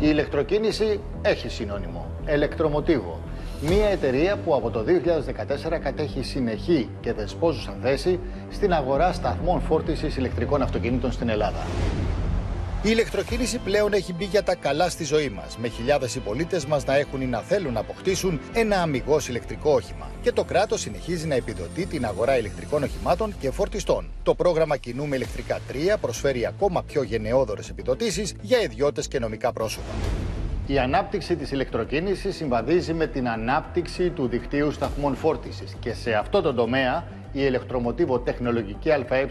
ηλεκτροκίνηση έχει συνώνυμο. Ελεκτρομοτίβο. Μια εταιρεία που από το 2014 κατέχει συνεχή και δεσπόζουσα θέση στην αγορά σταθμών φόρτισης ηλεκτρικών αυτοκινήτων στην Ελλάδα. Η ηλεκτροκίνηση πλέον έχει μπει για τα καλά στη ζωή μας, με χιλιάδες συμπολίτες μας να έχουν ή να θέλουν να αποκτήσουν ένα αμυγός ηλεκτρικό όχημα. Και το κράτος συνεχίζει να επιδοτεί την αγορά ηλεκτρικών οχημάτων και φορτιστών. Το πρόγραμμα Κινούμε Ηλεκτρικά 3 προσφέρει ακόμα πιο γενναιόδορε επιδοτήσεις για ιδιώτες και νομικά πρόσωπα. Η ανάπτυξη της ηλεκτροκίνησης συμβαδίζει με την ανάπτυξη του δικτύου σταθμών φόρτισης και σε αυτό το τομέα η ηλεκτρομοτίβο τεχνολογική ΑΕ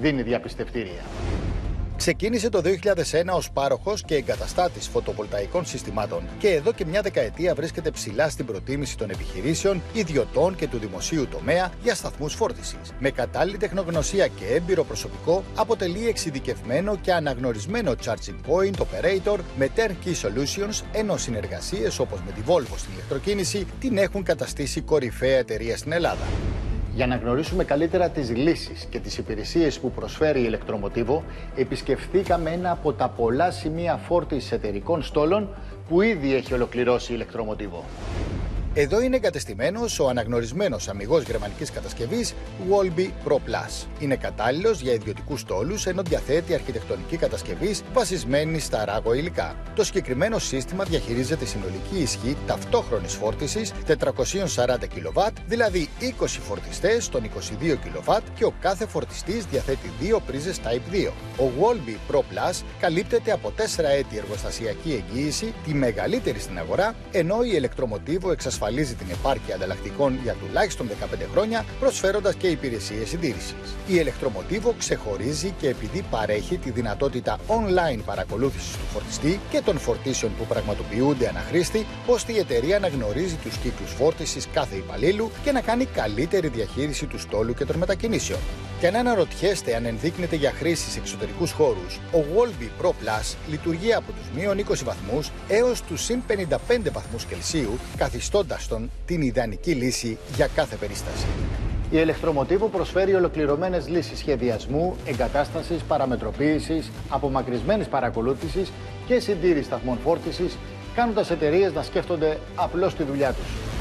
δίνει διαπιστευτήρια. Ξεκίνησε το 2001 ως πάροχος και εγκαταστάτης φωτοβολταϊκών συστημάτων και εδώ και μια δεκαετία βρίσκεται ψηλά στην προτίμηση των επιχειρήσεων, ιδιωτών και του δημοσίου τομέα για σταθμούς φόρτισης. Με κατάλληλη τεχνογνωσία και έμπειρο προσωπικό, αποτελεί εξειδικευμένο και αναγνωρισμένο charging point operator με turnkey solutions, ενώ συνεργασίες όπως με τη Volvo στην ηλεκτροκίνηση την έχουν καταστήσει κορυφαία εταιρεία στην Ελλάδα. Για να γνωρίσουμε καλύτερα τις λύσεις και τις υπηρεσίες που προσφέρει η ηλεκτρομοτίβο, επισκεφθήκαμε ένα από τα πολλά σημεία φόρτισης εταιρικών στόλων που ήδη έχει ολοκληρώσει η ηλεκτρομοτίβο. Εδώ είναι εγκατεστημένος ο αναγνωρισμένος αμυγός γερμανικής κατασκευής Wolby Pro Plus. Είναι κατάλληλος για ιδιωτικούς στόλους ενώ διαθέτει αρχιτεκτονική κατασκευή βασισμένη στα ράγο υλικά. Το συγκεκριμένο σύστημα διαχειρίζεται συνολική ισχύ ταυτόχρονης φόρτισης 440 kW, δηλαδή 20 φορτιστές των 22 kW και ο κάθε φορτιστής διαθέτει δύο πρίζες Type 2. Ο Wolby Pro Plus καλύπτεται από 4 έτη εργοστασιακή εγγύηση, τη μεγαλύτερη στην αγορά, ενώ η ηλεκτρομοτίβο εξασφαλίζει εξασφαλίζει την επάρκεια ανταλλακτικών για τουλάχιστον 15 χρόνια, προσφέροντας και υπηρεσίες συντήρησης. Η ηλεκτρομοτίβο ξεχωρίζει και επειδή παρέχει τη δυνατότητα online παρακολούθησης του φορτιστή και των φορτίσεων που πραγματοποιούνται αναχρήστη, ώστε η εταιρεία να γνωρίζει τους κύκλους φόρτισης κάθε υπαλλήλου και να κάνει καλύτερη διαχείριση του στόλου και των μετακινήσεων. Και αν αναρωτιέστε αν ενδείκνεται για χρήση σε εξωτερικούς χώρους, ο Wolby Pro Plus λειτουργεί από τους μείον 20 βαθμούς έως τους συν 55 βαθμούς Κελσίου, καθιστώντας τον την ιδανική λύση για κάθε περίσταση. Η ηλεκτρομοτίβο προσφέρει ολοκληρωμένες λύσεις σχεδιασμού, εγκατάστασης, παραμετροποίησης, απομακρυσμένης παρακολούθησης και συντήρηση σταθμών φόρτισης, κάνοντας εταιρείες να σκέφτονται απλώς τη δουλειά τους.